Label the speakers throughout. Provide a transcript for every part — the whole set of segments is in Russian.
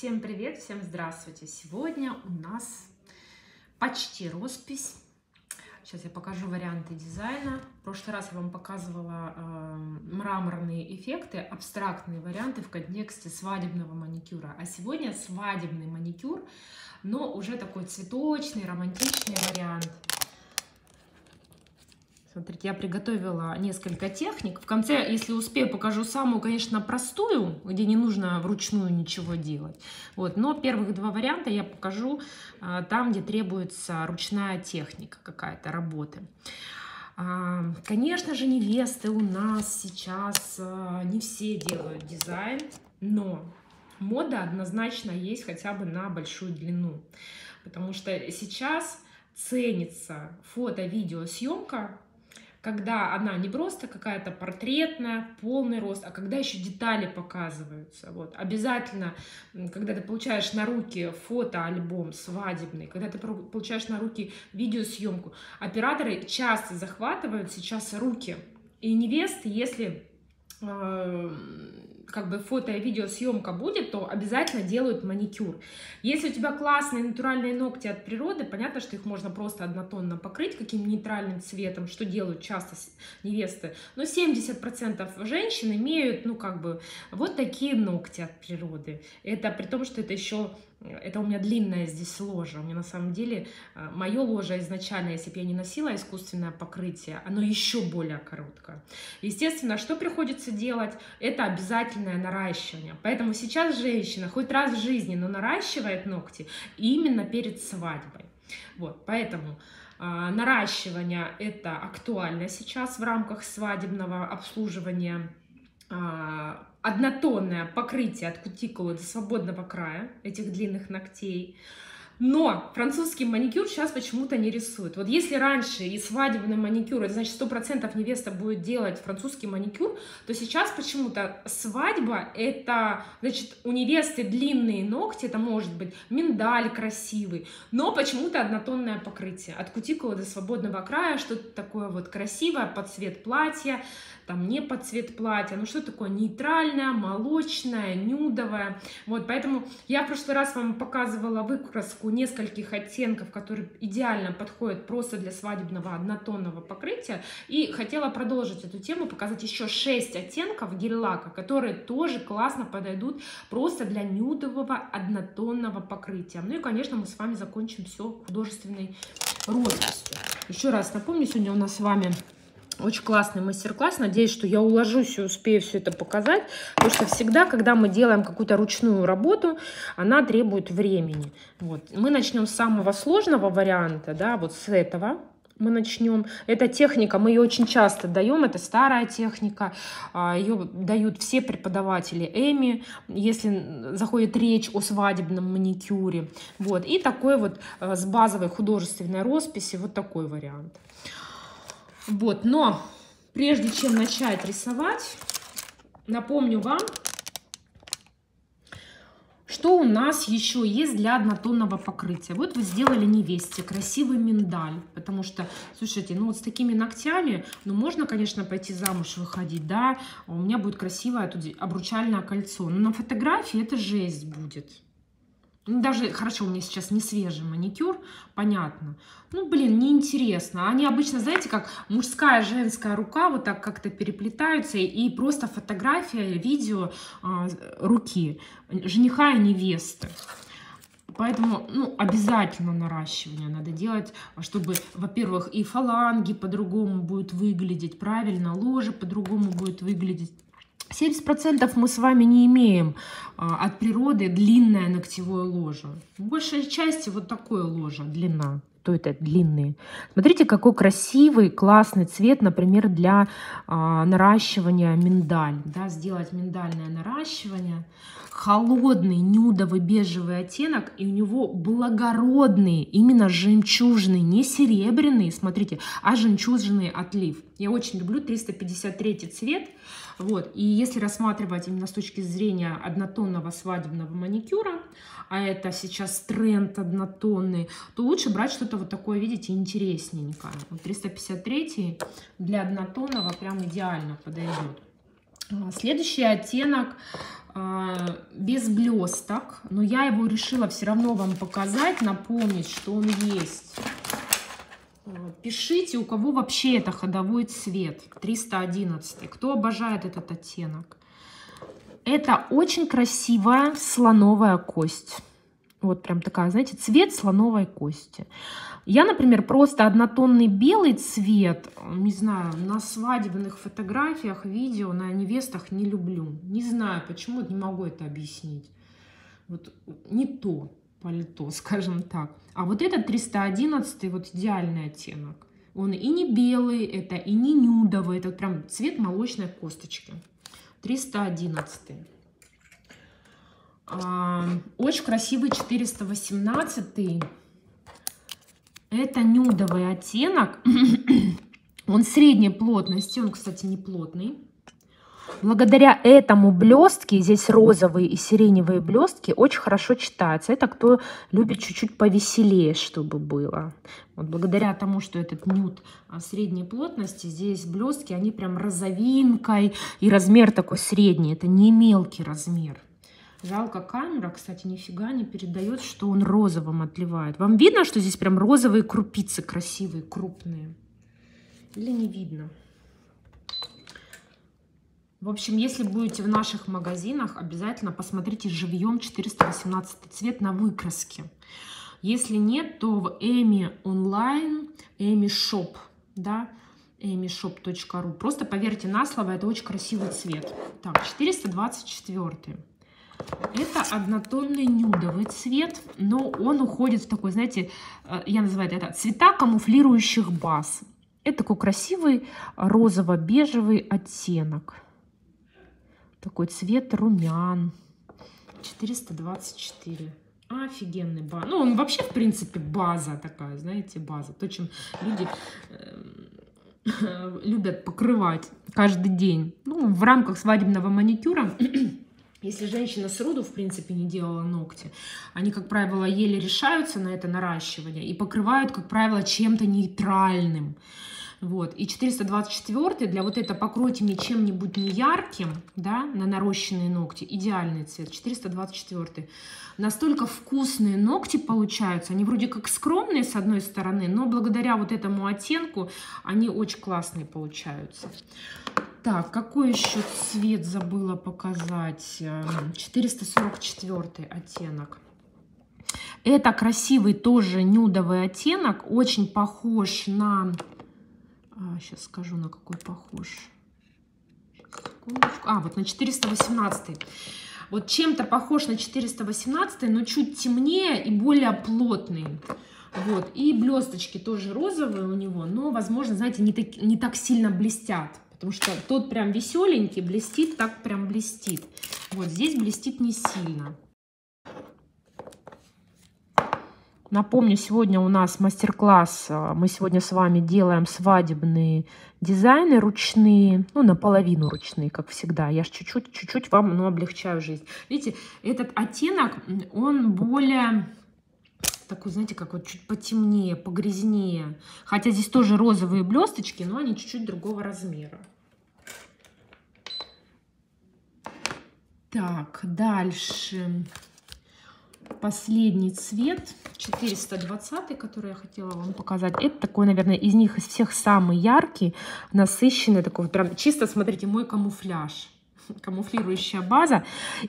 Speaker 1: Всем привет, всем здравствуйте! Сегодня у нас почти роспись. Сейчас я покажу варианты дизайна. В прошлый раз я вам показывала э, мраморные эффекты, абстрактные варианты в контексте свадебного маникюра. А сегодня свадебный маникюр, но уже такой цветочный, романтичный вариант. Смотрите, я приготовила несколько техник. В конце, если успею, покажу самую, конечно, простую, где не нужно вручную ничего делать. Вот. Но первых два варианта я покажу а, там, где требуется ручная техника какая-то работы. А, конечно же, невесты у нас сейчас а, не все делают дизайн, но мода однозначно есть хотя бы на большую длину. Потому что сейчас ценится фото-видеосъемка когда она не просто какая-то портретная, полный рост, а когда еще детали показываются. Вот. Обязательно, когда ты получаешь на руки фотоальбом свадебный, когда ты получаешь на руки видеосъемку, операторы часто захватывают сейчас руки. И невесты, если э, как бы фото и видеосъемка будет, то обязательно делают маникюр. Если у тебя классные натуральные ногти от природы, понятно, что их можно просто однотонно покрыть каким нейтральным цветом, что делают часто невесты. Но 70% женщин имеют, ну, как бы, вот такие ногти от природы. Это при том, что это еще это у меня длинное здесь ложе. У меня на самом деле э, мое ложе изначально, если бы я не носила искусственное покрытие, оно еще более короткое. Естественно, что приходится делать? Это обязательное наращивание. Поэтому сейчас женщина хоть раз в жизни, но наращивает ногти именно перед свадьбой. Вот, поэтому а, наращивание это актуально сейчас в рамках свадебного обслуживания а, однотонное покрытие от кутикулы до свободного края этих длинных ногтей. Но французский маникюр сейчас почему-то не рисуют. Вот если раньше и свадебный маникюр, это значит 100% невеста будет делать французский маникюр, то сейчас почему-то свадьба, это, значит, у невесты длинные ногти, это может быть миндаль красивый, но почему-то однотонное покрытие. От кутикулы до свободного края, что-то такое вот красивое под цвет платья, там не под цвет платья, ну что такое нейтральное, молочное, нюдовое. Вот, поэтому я в прошлый раз вам показывала выкраску нескольких оттенков, которые идеально подходят просто для свадебного однотонного покрытия. И хотела продолжить эту тему, показать еще 6 оттенков гель-лака, которые тоже классно подойдут просто для нюдового однотонного покрытия. Ну и, конечно, мы с вами закончим все художественной росписью. Еще раз напомню, сегодня у нас с вами очень классный мастер-класс. Надеюсь, что я уложусь и успею все это показать. Потому что всегда, когда мы делаем какую-то ручную работу, она требует времени. Вот. Мы начнем с самого сложного варианта, да, вот с этого мы начнем. Эта техника, мы ее очень часто даем, это старая техника, а, ее дают все преподаватели Эми, если заходит речь о свадебном маникюре. Вот. И такой вот а, с базовой художественной росписи, вот такой вариант. Вот, но прежде чем начать рисовать, напомню вам, что у нас еще есть для однотонного покрытия? Вот вы сделали невесте красивый миндаль, потому что, слушайте, ну вот с такими ногтями, ну можно, конечно, пойти замуж выходить, да, у меня будет красивое тут обручальное кольцо, но на фотографии это жесть будет. Даже, хорошо, у меня сейчас не свежий маникюр, понятно. Ну, блин, неинтересно. Они обычно, знаете, как мужская, женская рука вот так как-то переплетаются, и просто фотография, видео э, руки жениха и невесты. Поэтому, ну, обязательно наращивание надо делать, чтобы, во-первых, и фаланги по-другому будут выглядеть, правильно, ложе по-другому будет выглядеть. 70% мы с вами не имеем а, от природы длинное ногтевое ложе. В большей части вот такое ложе, длина. То это длинные. Смотрите, какой красивый, классный цвет, например, для а, наращивания миндаль. Да, сделать миндальное наращивание. Холодный, нюдовый, бежевый оттенок. И у него благородный, именно жемчужный, не серебряный, смотрите, а жемчужный отлив. Я очень люблю 353 цвет. Вот. И если рассматривать именно с точки зрения однотонного свадебного маникюра, а это сейчас тренд однотонный, то лучше брать что-то вот такое, видите, интересненькое. Вот 353 для однотонного прям идеально подойдет. А, следующий оттенок а, без блесток, но я его решила все равно вам показать, напомнить, что он есть. А, пишите, у кого вообще это ходовой цвет, 311. Кто обожает этот оттенок. Это очень красивая слоновая кость. Вот прям такая, знаете, цвет слоновой кости. Я, например, просто однотонный белый цвет, не знаю, на свадебных фотографиях, видео, на невестах не люблю. Не знаю, почему, не могу это объяснить. Вот не то пальто, скажем так. А вот этот 311 вот идеальный оттенок. Он и не белый, это и не нюдовый, это прям цвет молочной косточки. 311. А, очень красивый 418. Это нюдовый оттенок. он средней плотности, он, кстати, не плотный. Благодаря этому блестки, здесь розовые и сиреневые блестки, очень хорошо читаются. Это кто любит чуть-чуть повеселее, чтобы было. Вот благодаря тому, что этот нюд а, средней плотности, здесь блестки, они прям розовинкой, и размер такой средний, это не мелкий размер. Жалко камера, кстати, нифига не передает, что он розовым отливает. Вам видно, что здесь прям розовые крупицы красивые, крупные? Или не видно? В общем, если будете в наших магазинах, обязательно посмотрите живьем 418 цвет на выкраске. Если нет, то в Эми онлайн, Эми шоп, да, emishop.ru. Просто поверьте на слово, это очень красивый цвет. Так, 424. Это однотонный нюдовый цвет, но он уходит в такой, знаете, э, я называю это цвета камуфлирующих баз. Это такой красивый розово-бежевый оттенок. Такой цвет румян. 424. Офигенный база. Ну, он вообще, в принципе, база такая, знаете, база. То, чем люди э, любят покрывать каждый день. Ну, в рамках свадебного маникюра, если женщина сроду, в принципе, не делала ногти, они, как правило, еле решаются на это наращивание и покрывают, как правило, чем-то нейтральным. Вот. И 424 для вот это покройте мне чем-нибудь неярким, да, на нарощенные ногти, идеальный цвет, 424. Настолько вкусные ногти получаются, они вроде как скромные с одной стороны, но благодаря вот этому оттенку они очень классные получаются. Так, какой еще цвет забыла показать? 444 оттенок. Это красивый тоже нюдовый оттенок, очень похож на а, сейчас скажу, на какой похож. А, вот на 418. Вот чем-то похож на 418, но чуть темнее и более плотный. Вот. И блесточки тоже розовые у него, но, возможно, знаете, не так, не так сильно блестят. Потому что тот прям веселенький, блестит, так прям блестит. Вот здесь блестит не сильно. Напомню, сегодня у нас мастер-класс. А, мы сегодня с вами делаем свадебные дизайны ручные, ну, наполовину ручные, как всегда. Я же чуть-чуть, чуть-чуть вам ну, облегчаю жизнь. Видите, этот оттенок, он более такой, знаете, как вот чуть потемнее, погрязнее. Хотя здесь тоже розовые блесточки, но они чуть-чуть другого размера. Так, дальше последний цвет, 420, который я хотела вам показать. Это такой, наверное, из них из всех самый яркий, насыщенный, такой вот прям чисто, смотрите, мой камуфляж камуфлирующая база,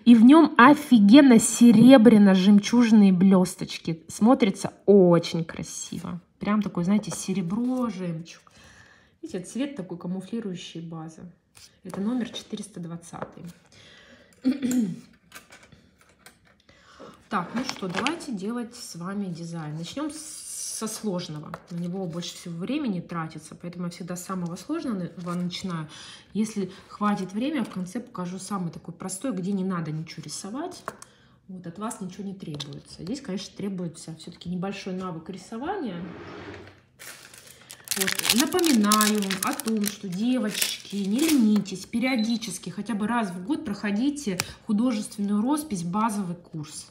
Speaker 1: и в нем офигенно серебряно-жемчужные блесточки. Смотрится очень красиво. Прям такой, знаете, серебро, жемчуг. Видите, цвет такой камуфлирующей базы. Это номер 420. Так, ну что, давайте делать с вами дизайн. Начнем со сложного. На него больше всего времени тратится, поэтому я всегда с самого сложного начинаю. Если хватит времени, в конце покажу самый такой простой, где не надо ничего рисовать. Вот, от вас ничего не требуется. Здесь, конечно, требуется все-таки небольшой навык рисования. Вот. Напоминаю о том, что девочки, не ленитесь, периодически, хотя бы раз в год проходите художественную роспись, базовый курс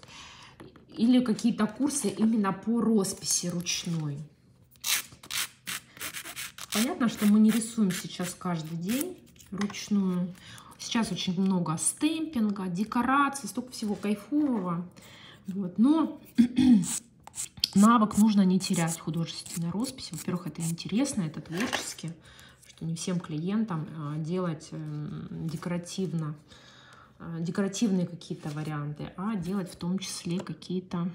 Speaker 1: или какие-то курсы именно по росписи ручной. Понятно, что мы не рисуем сейчас каждый день ручную. Сейчас очень много стемпинга, декораций, столько всего кайфового. Вот. Но навык нужно не терять художественной росписи. Во-первых, это интересно, это творчески, что не всем клиентам а, делать эм, декоративно, декоративные какие-то варианты, а делать в том числе какие-то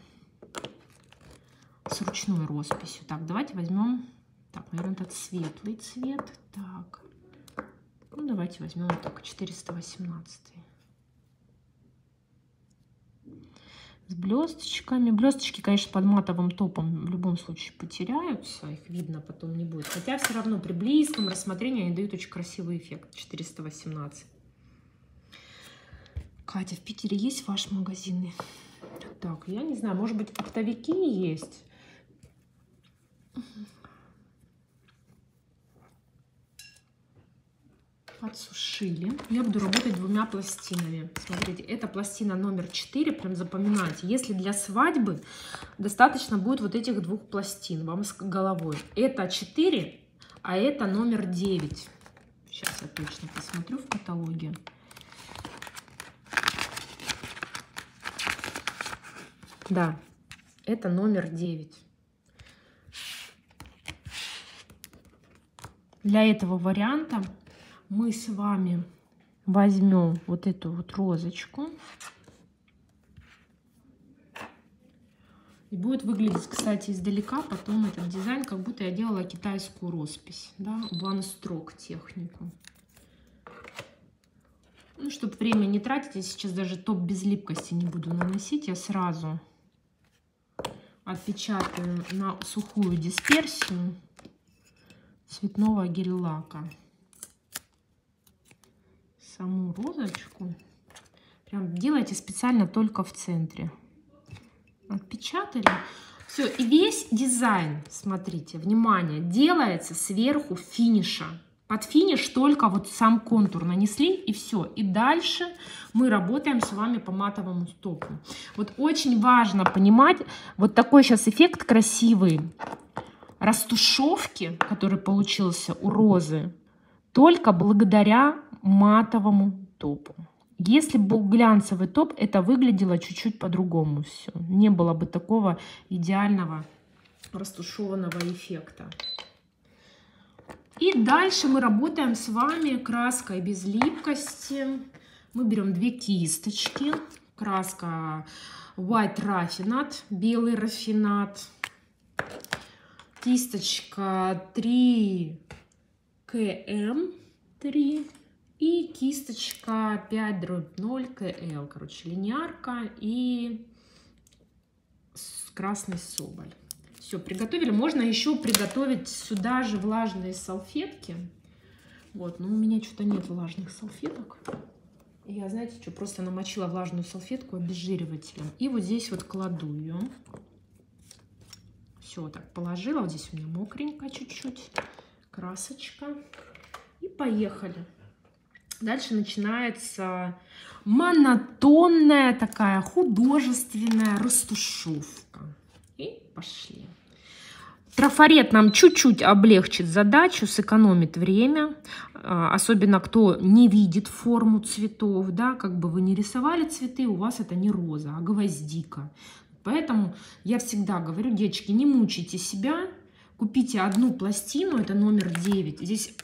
Speaker 1: с ручной росписью. Так, давайте возьмем, так, наверное, этот светлый цвет. Так, ну давайте возьмем так, 418 с блесточками. Блесточки, конечно, под матовым топом в любом случае потеряются. Их видно потом не будет. Хотя все равно при близком рассмотрении они дают очень красивый эффект. 418. Катя, в Питере есть ваши магазины? Так, я не знаю, может быть, оптовики есть? подсушили. Я буду работать двумя пластинами. Смотрите, это пластина номер 4, прям запоминайте. Если для свадьбы, достаточно будет вот этих двух пластин вам с головой. Это 4, а это номер 9. Сейчас я точно посмотрю в каталоге. Да, это номер 9. Для этого варианта мы с вами возьмем вот эту вот розочку. И будет выглядеть, кстати, издалека потом этот дизайн, как будто я делала китайскую роспись, да, stroke технику. Ну, чтобы время не тратить, я сейчас даже топ без липкости не буду наносить, я сразу отпечатаю на сухую дисперсию цветного гель-лака саму розочку. Прям делайте специально только в центре. Отпечатали. Все, и весь дизайн, смотрите, внимание, делается сверху финиша. Под финиш только вот сам контур нанесли и все. И дальше мы работаем с вами по матовому стопу. Вот очень важно понимать, вот такой сейчас эффект красивый растушевки, который получился у розы, только благодаря матовому топу. Если был глянцевый топ, это выглядело чуть-чуть по-другому все. Не было бы такого идеального растушеванного эффекта. И дальше мы работаем с вами краской без липкости. Мы берем две кисточки. Краска White Raffinate, белый рафинат. Кисточка 3 КМ 3 и кисточка 5 дробь 0 КЛ, короче, линейка и красный соболь. Все, приготовили. Можно еще приготовить сюда же влажные салфетки. Вот, но у меня что-то нет влажных салфеток. Я, знаете, что, просто намочила влажную салфетку обезжиривателем. И вот здесь вот кладу ее. Все, так положила. Вот здесь у меня мокренько чуть-чуть красочка. И поехали. Дальше начинается монотонная такая художественная растушевка. И пошли. Трафарет нам чуть-чуть облегчит задачу, сэкономит время, а, особенно кто не видит форму цветов, да, как бы вы не рисовали цветы, у вас это не роза, а гвоздика. Поэтому я всегда говорю, девочки, не мучайте себя, Купите одну пластину, это номер 9. Здесь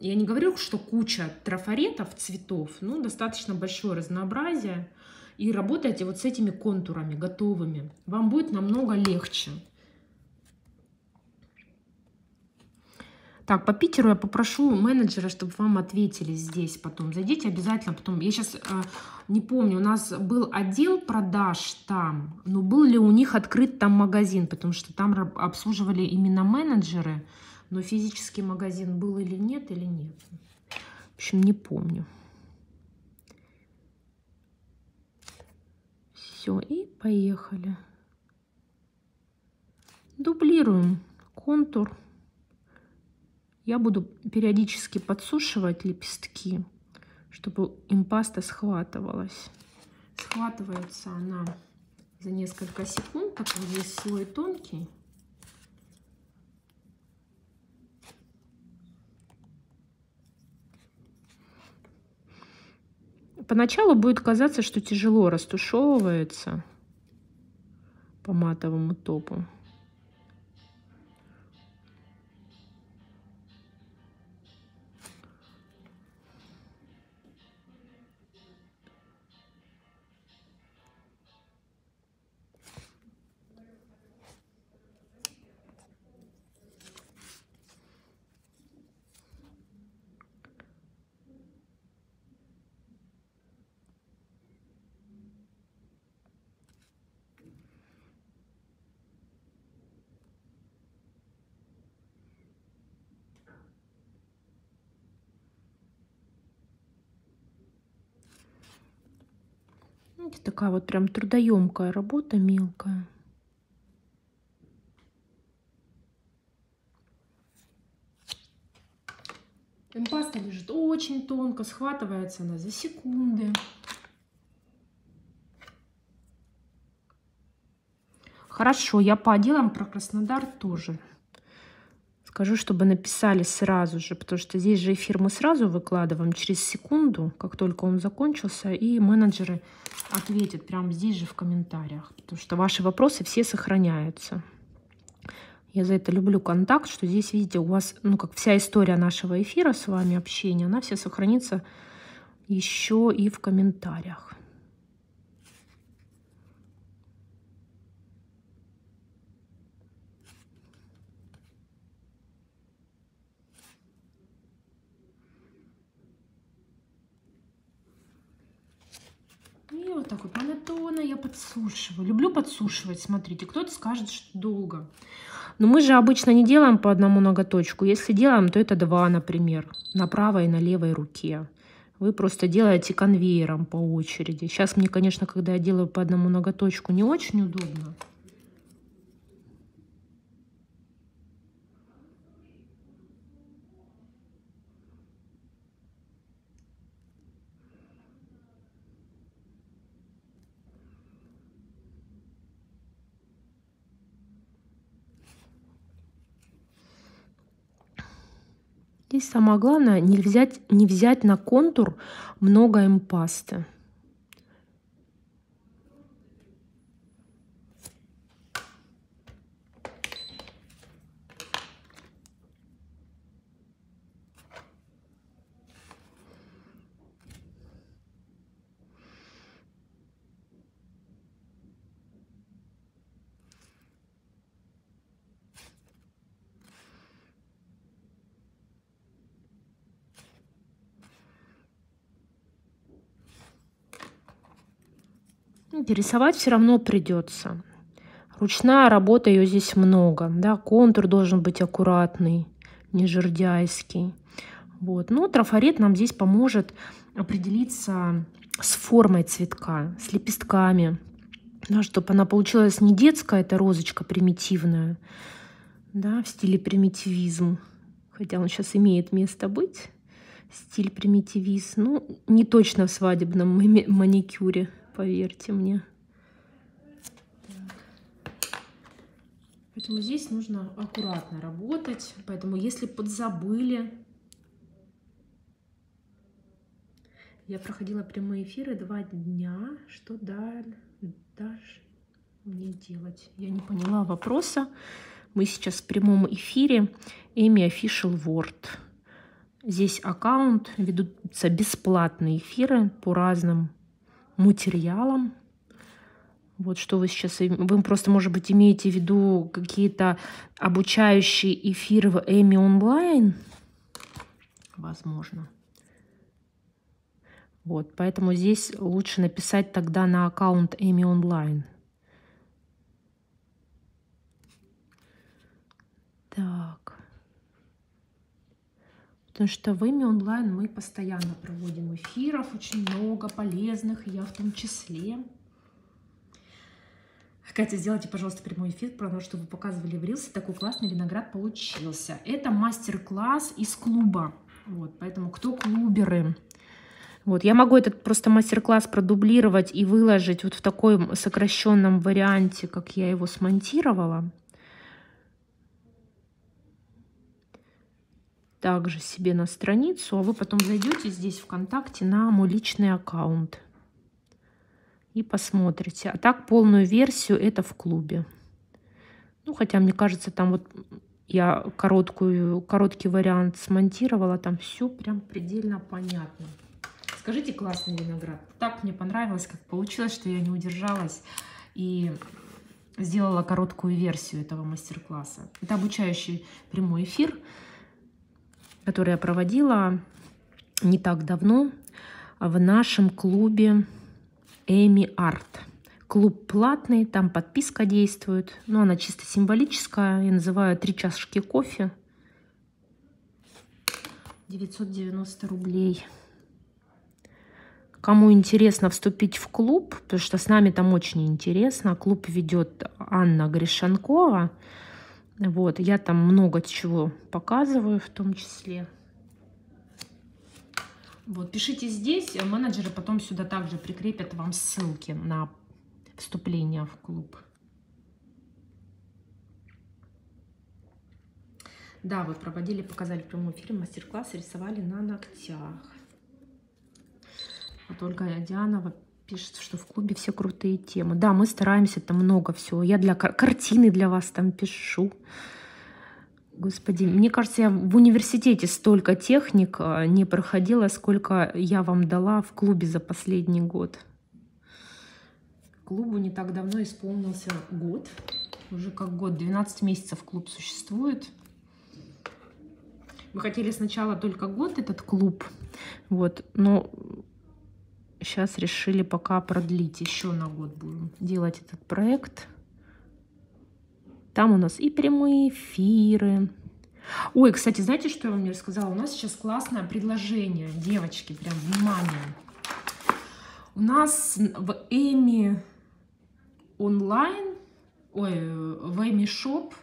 Speaker 1: я не говорю, что куча трафаретов, цветов, но достаточно большое разнообразие. И работайте вот с этими контурами готовыми. Вам будет намного легче. Так, по Питеру я попрошу менеджера, чтобы вам ответили здесь потом. Зайдите обязательно потом. Я сейчас э, не помню, у нас был отдел продаж там, но был ли у них открыт там магазин, потому что там обслуживали именно менеджеры, но физический магазин был или нет, или нет. В общем, не помню. Все, и поехали. Дублируем контур я буду периодически подсушивать лепестки, чтобы импаста схватывалась. Схватывается она за несколько секунд, так как здесь слой тонкий. Поначалу будет казаться, что тяжело растушевывается по матовому топу. Такая вот прям трудоемкая работа, мелкая. Паста лежит очень тонко, схватывается она за секунды. Хорошо, я по отделам про Краснодар тоже скажу, чтобы написали сразу же, потому что здесь же эфир мы сразу выкладываем через секунду, как только он закончился, и менеджеры ответят прямо здесь же в комментариях, потому что ваши вопросы все сохраняются. Я за это люблю контакт, что здесь, видите, у вас, ну, как вся история нашего эфира с вами, общения, она вся сохранится еще и в комментариях. И вот так вот монотонно я подсушиваю. Люблю подсушивать, смотрите. Кто-то скажет, что долго. Но мы же обычно не делаем по одному ноготочку. Если делаем, то это два, например, на правой и на левой руке. Вы просто делаете конвейером по очереди. Сейчас мне, конечно, когда я делаю по одному ноготочку, не очень удобно. Здесь самое главное не взять, не взять на контур много импасты. Рисовать все равно придется. Ручная работа, ее здесь много. Да? Контур должен быть аккуратный, не жердяйский. Вот. Но трафарет нам здесь поможет определиться с формой цветка, с лепестками, да, чтобы она получилась не детская, это розочка примитивная, да, в стиле примитивизм, хотя он сейчас имеет место быть, стиль примитивизм, ну, не точно в свадебном маникюре поверьте мне. Поэтому здесь нужно аккуратно работать. Поэтому если подзабыли... Я проходила прямые эфиры два дня. Что дальше мне делать? Я не поняла вопроса. Мы сейчас в прямом эфире. Эми Official Word. Здесь аккаунт, ведутся бесплатные эфиры по разным материалам. Вот что вы сейчас... Вы просто, может быть, имеете в виду какие-то обучающие эфиры в Эми онлайн? Возможно. Вот, поэтому здесь лучше написать тогда на аккаунт Эми онлайн. Так. Потому что в Эми онлайн мы постоянно проводим эфиров, очень много полезных, я в том числе. Катя, сделайте, пожалуйста, прямой эфир про то, что вы показывали в Рилсе. Такой классный виноград получился. Это мастер-класс из клуба. Вот, поэтому кто клуберы? Вот, я могу этот просто мастер-класс продублировать и выложить вот в такой сокращенном варианте, как я его смонтировала. Также себе на страницу, а вы потом зайдете здесь ВКонтакте на мой личный аккаунт и посмотрите. А так полную версию это в клубе. Ну, хотя, мне кажется, там вот я короткую, короткий вариант смонтировала, там все прям предельно понятно. Скажите, классный виноград. Так мне понравилось, как получилось, что я не удержалась и сделала короткую версию этого мастер-класса. Это обучающий прямой эфир, который я проводила не так давно в нашем клубе Эми Арт. Клуб платный, там подписка действует, но она чисто символическая. Я называю три чашки кофе. 990 рублей. Кому интересно вступить в клуб, потому что с нами там очень интересно. Клуб ведет Анна Гришанкова. Вот, я там много чего показываю в том числе. Вот, пишите здесь, менеджеры потом сюда также прикрепят вам ссылки на вступление в клуб. Да, вы проводили, показали в прямом эфире мастер-класс, рисовали на ногтях. Вот Ольга Дианова пишет, что в клубе все крутые темы. Да, мы стараемся, там много всего. Я для картины для вас там пишу. Господи, мне кажется, я в университете столько техник а, не проходила, сколько я вам дала в клубе за последний год. Клубу не так давно исполнился год. Уже как год, 12 месяцев клуб существует. Мы хотели сначала только год этот клуб, вот, но сейчас решили пока продлить еще на год будем делать этот проект. Там у нас и прямые эфиры. Ой, кстати, знаете, что я вам не рассказала? У нас сейчас классное предложение, девочки, прям внимание. У нас в E.Mi онлайн, ой, в E.Mi Shop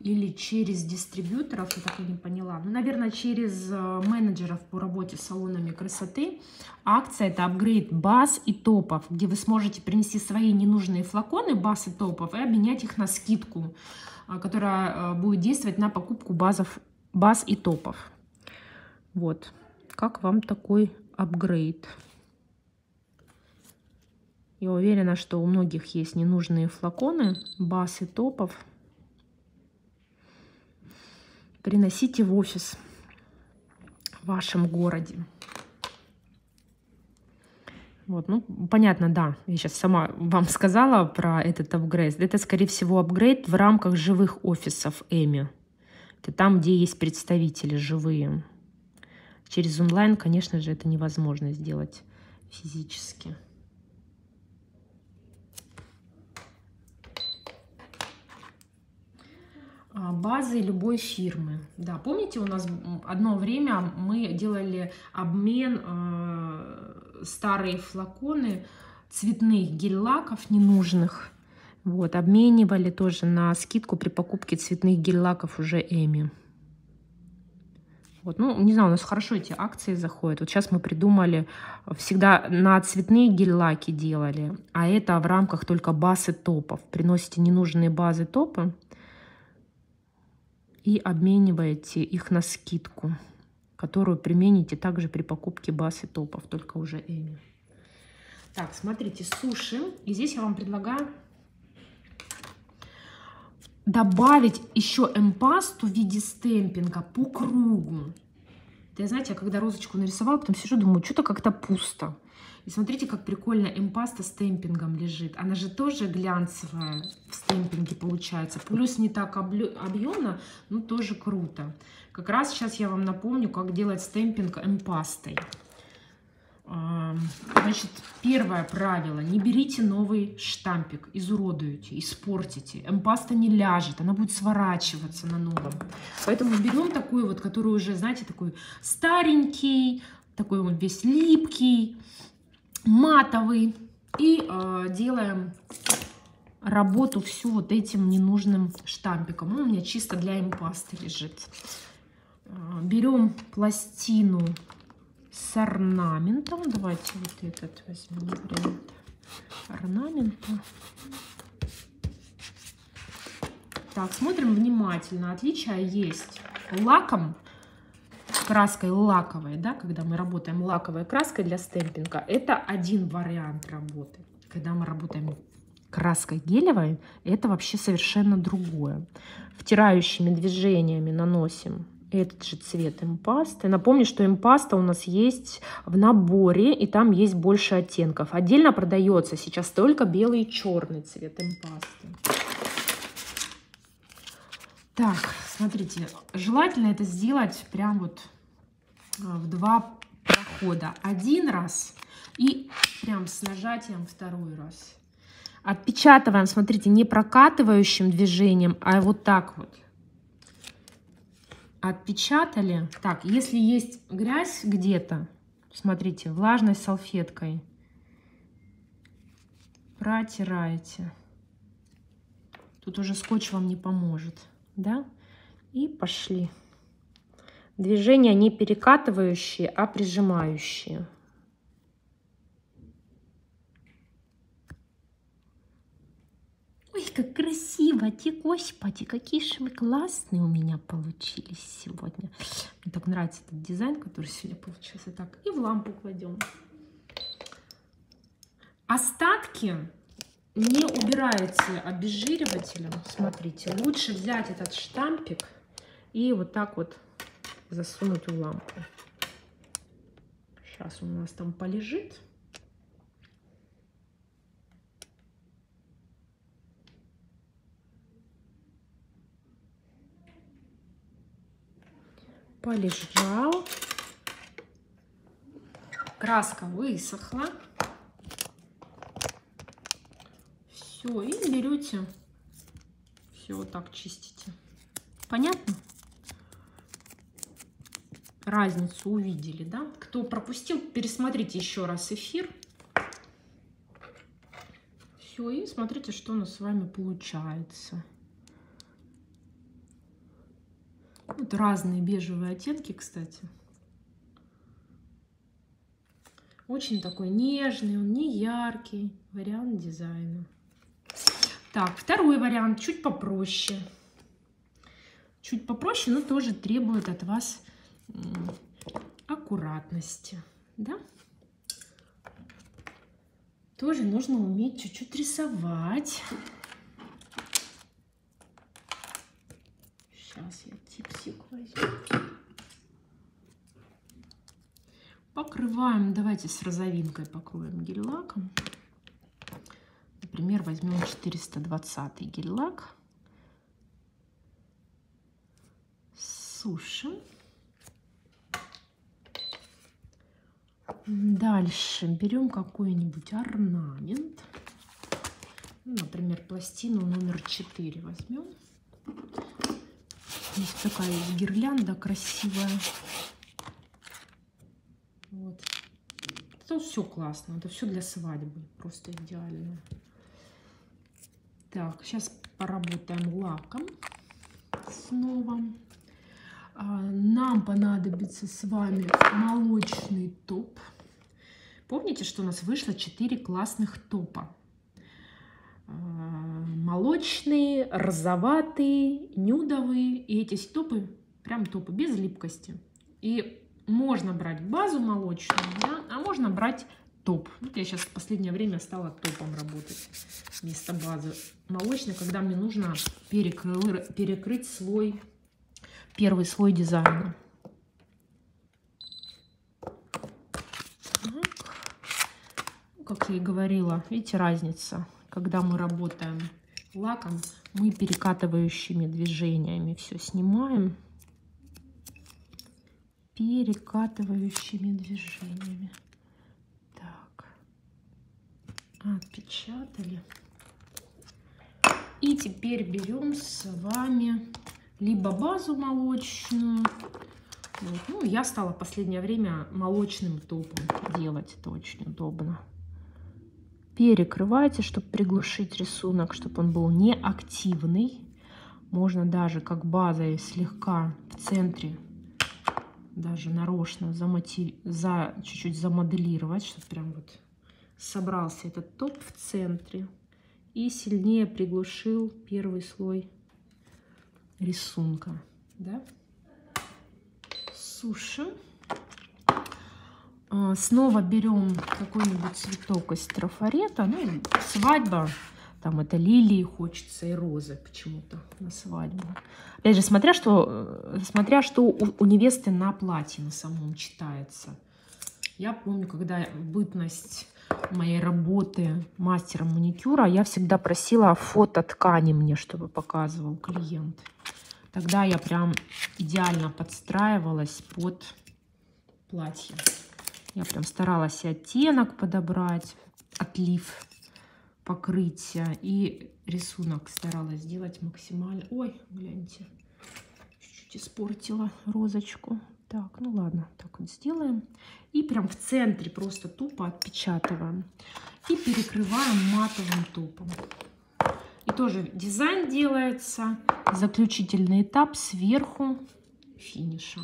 Speaker 1: или через дистрибьюторов, я так и не поняла. Ну, наверное, через э, менеджеров по работе с салонами красоты. Акция это апгрейд баз и топов, где вы сможете принести свои ненужные флаконы баз и топов и обменять их на скидку, э, которая э, будет действовать на покупку базов, баз и топов. Вот. Как вам такой апгрейд? Я уверена, что у многих есть ненужные флаконы баз и топов приносите в офис в вашем городе. Вот, ну, понятно, да, я сейчас сама вам сказала про этот апгрейд. Это, скорее всего, апгрейд в рамках живых офисов Эми. Это там, где есть представители живые. Через онлайн, конечно же, это невозможно сделать физически. Базы любой фирмы. Да, помните, у нас одно время мы делали обмен э, старые флаконы цветных гель-лаков ненужных. Вот, обменивали тоже на скидку при покупке цветных гель-лаков уже Эми. Вот, ну, не знаю, у нас хорошо эти акции заходят. Вот сейчас мы придумали, всегда на цветные гель-лаки делали, а это в рамках только базы топов. Приносите ненужные базы топы, и обмениваете их на скидку, которую примените также при покупке баз и топов, только уже Эми. Так, смотрите, суши. И здесь я вам предлагаю добавить еще эмпасту в виде стемпинга по кругу. Да, знаете, я когда розочку нарисовала, потом сижу, думаю, что-то как-то пусто. И смотрите, как прикольно эмпаста с темпингом лежит. Она же тоже глянцевая в стемпинге получается. Плюс не так объемно, но тоже круто. Как раз сейчас я вам напомню, как делать стемпинг эмпастой. Значит, первое правило. Не берите новый штампик, изуродуете, испортите. Эмпаста не ляжет, она будет сворачиваться на новом. Поэтому берем такой вот, который уже, знаете, такой старенький, такой вот весь липкий матовый. И э, делаем работу всю вот этим ненужным штампиком. Он у меня чисто для импасты лежит. Э, берем пластину с орнаментом. Давайте вот этот возьмем вариант орнамента. Так, смотрим внимательно. Отличие есть. Лаком краской лаковой, да, когда мы работаем лаковой краской для стемпинга, это один вариант работы. Когда мы работаем краской гелевой, это вообще совершенно другое. Втирающими движениями наносим этот же цвет импасты. Напомню, что импаста у нас есть в наборе, и там есть больше оттенков. Отдельно продается сейчас только белый и черный цвет импасты. Так, смотрите, желательно это сделать прям вот в два прохода. Один раз и прям с нажатием второй раз. Отпечатываем, смотрите, не прокатывающим движением, а вот так вот. Отпечатали. Так, если есть грязь где-то, смотрите, влажной салфеткой протираете. Тут уже скотч вам не поможет да, и пошли. Движения не перекатывающие, а прижимающие. Ой, как красиво! Ти, господи, какие же вы классные у меня получились сегодня. Мне так нравится этот дизайн, который сегодня получился. Так, и в лампу кладем. Остатки не убираете обезжиривателем, смотрите, лучше взять этот штампик и вот так вот засунуть в лампу. Сейчас он у нас там полежит. Полежал. Краска высохла. Все, и берете, все вот так чистите. Понятно? Разницу увидели, да? Кто пропустил, пересмотрите еще раз эфир. Все, и смотрите, что у нас с вами получается. Вот разные бежевые оттенки, кстати. Очень такой нежный, он не яркий вариант дизайна. Так, второй вариант, чуть попроще. Чуть попроще, но тоже требует от вас аккуратности. Да? Тоже нужно уметь чуть-чуть рисовать. Сейчас я типсик возьму. Покрываем, давайте с розовинкой покроем гель-лаком. Например, возьмем 420 гель-лак. Сушим. Дальше берем какой-нибудь орнамент. Ну, например, пластину номер 4 возьмем. Здесь такая гирлянда красивая. Вот. Это все классно. Это все для свадьбы. Просто идеально. Так, сейчас поработаем лаком снова. А, нам понадобится с вами молочный топ. Помните, что у нас вышло 4 классных топа? А, молочные, розоватые, нюдовые. И эти топы, прям топы, без липкости. И можно брать базу молочную, да, а можно брать топ. Вот я сейчас в последнее время стала топом работать вместо базы молочной, когда мне нужно перекры... перекрыть слой, первый слой дизайна. Как я и говорила, видите разница, когда мы работаем лаком, мы перекатывающими движениями все снимаем перекатывающими движениями. Отпечатали. И теперь берем с вами либо базу молочную. Вот. Ну, я стала в последнее время молочным топом делать. Это очень удобно. Перекрывайте, чтобы приглушить рисунок, чтобы он был не активный. Можно даже как базой слегка в центре даже нарочно замоти... за чуть-чуть замоделировать, чтобы прям вот собрался этот топ в центре и сильнее приглушил первый слой рисунка. Да? подсушим. А, снова берем какой-нибудь цветок из трафарета. Ну, свадьба. Там это лилии хочется и розы почему-то на свадьбу. Опять же, смотря что, э, смотря что у, у невесты на платье на самом читается. Я помню, когда бытность моей работы мастером маникюра, я всегда просила фото ткани мне, чтобы показывал клиент. Тогда я прям идеально подстраивалась под платье. Я прям старалась оттенок подобрать, отлив покрытия и рисунок старалась сделать максимально. Ой, гляньте, чуть-чуть испортила розочку. Так, ну ладно, так вот сделаем. И прям в центре просто тупо отпечатываем. И перекрываем матовым топом. И тоже дизайн делается. Заключительный этап сверху финиша.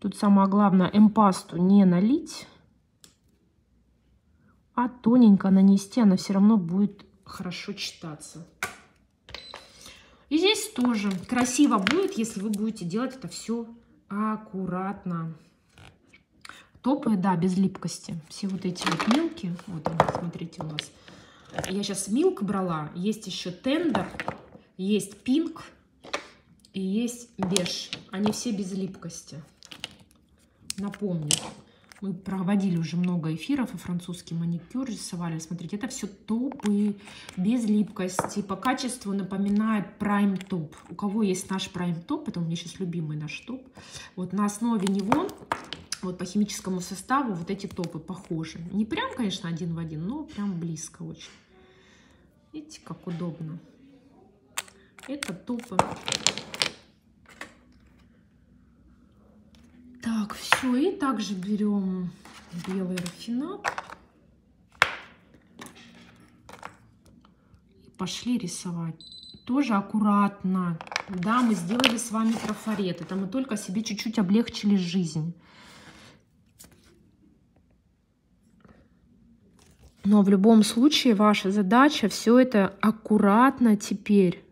Speaker 1: Тут самое главное, эмпасту не налить, а тоненько нанести, она все равно будет хорошо читаться. И здесь тоже красиво будет, если вы будете делать это все аккуратно. Топы, да, без липкости. Все вот эти вот мелкие. Вот они, смотрите, у нас. Я сейчас милк брала. Есть еще тендер, есть пинк и есть беж. Они все без липкости. Напомню. Мы проводили уже много эфиров, и французский маникюр рисовали. Смотрите, это все топы, без липкости. По качеству напоминает Prime Top. У кого есть наш Prime Top, это у меня сейчас любимый наш топ. Вот на основе него, вот по химическому составу, вот эти топы похожи. Не прям, конечно, один в один, но прям близко очень. Видите, как удобно. Это топы. Так, все. И также берем белый рафинат. Пошли рисовать. Тоже аккуратно. Да, мы сделали с вами трафарет. Это мы только себе чуть-чуть облегчили жизнь. Но в любом случае ваша задача все это аккуратно теперь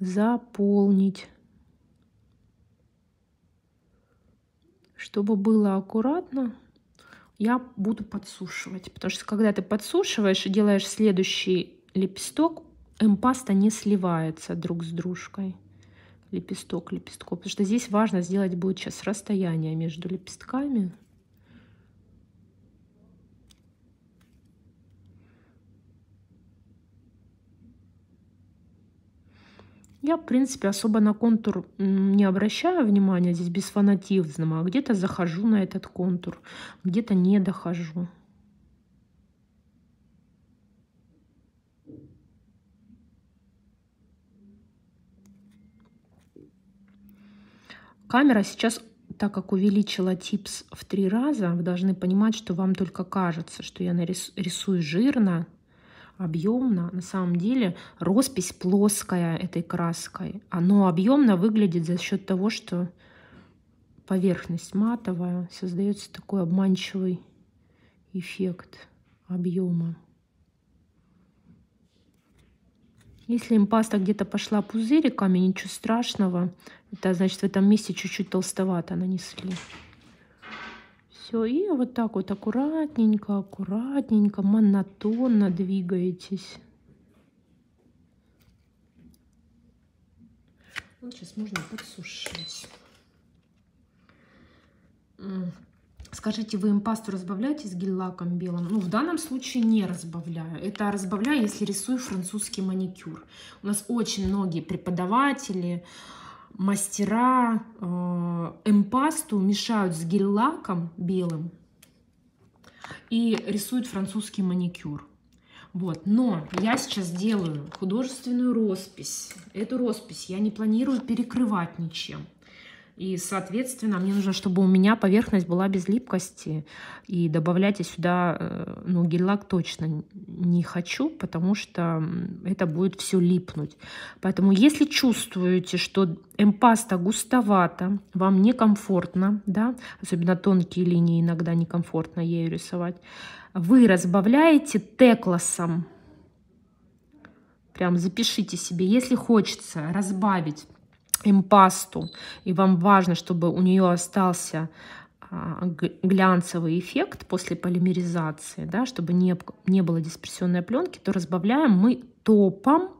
Speaker 1: заполнить. Чтобы было аккуратно, я буду подсушивать. Потому что когда ты подсушиваешь и делаешь следующий лепесток, эмпаста не сливается друг с дружкой. Лепесток, лепестков. Потому что здесь важно сделать будет сейчас расстояние между лепестками. Я, в принципе, особо на контур не обращаю внимания, здесь без фанатизма, а где-то захожу на этот контур, где-то не дохожу. Камера сейчас, так как увеличила типс в три раза, вы должны понимать, что вам только кажется, что я рисую жирно, объемно. На самом деле роспись плоская этой краской. Оно объемно выглядит за счет того, что поверхность матовая. Создается такой обманчивый эффект объема. Если импаста где-то пошла пузыриками, ничего страшного. Это значит в этом месте чуть-чуть толстовато нанесли. Все, и вот так вот аккуратненько, аккуратненько, монотонно двигаетесь. Вот сейчас можно подсушить. Скажите, вы импасту разбавляете с гель-лаком белым? Ну, в данном случае не разбавляю. Это разбавляю, если рисую французский маникюр. У нас очень многие преподаватели, мастера э, эмпасту мешают с гель-лаком белым и рисуют французский маникюр. Вот. Но я сейчас делаю художественную роспись. Эту роспись я не планирую перекрывать ничем. И, соответственно, мне нужно, чтобы у меня поверхность была без липкости. И добавлять я сюда, э, ну, гель-лак точно не хочу, потому что это будет все липнуть. Поэтому, если чувствуете, что эмпаста густовато, вам некомфортно, да, особенно тонкие линии иногда некомфортно ею рисовать, вы разбавляете теклосом. Прям запишите себе, если хочется разбавить импасту, и вам важно, чтобы у нее остался а, глянцевый эффект после полимеризации, да, чтобы не, не было дисперсионной пленки, то разбавляем мы топом,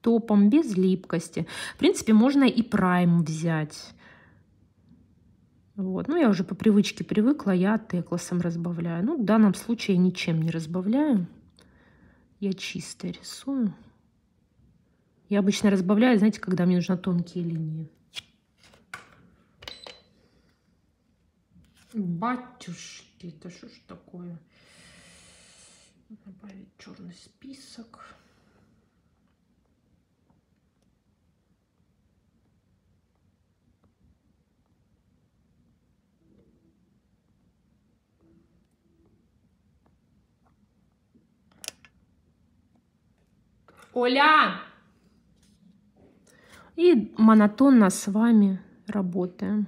Speaker 1: топом без липкости. В принципе, можно и прайм взять. Вот. Ну, я уже по привычке привыкла, я текласом разбавляю. Ну, в данном случае я ничем не разбавляю. Я чисто рисую. Я обычно разбавляю, знаете, когда мне нужны тонкие линии. Батюшки, это что ж такое? Добавить черный список. Оля! И монотонно с вами работаем.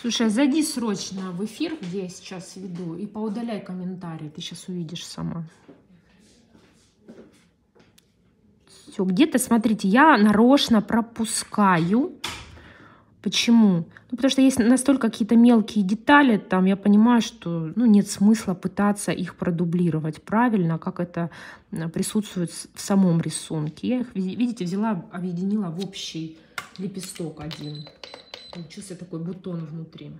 Speaker 1: Слушай, зайди срочно в эфир, где я сейчас веду, и поудаляй комментарии. Ты сейчас увидишь сама. Все, где-то, смотрите, я нарочно пропускаю. Почему? Ну, потому что есть настолько какие-то мелкие детали, там я понимаю, что ну, нет смысла пытаться их продублировать правильно, как это присутствует в самом рисунке. Я их, видите, взяла, объединила в общий лепесток один. Получился такой бутон внутри.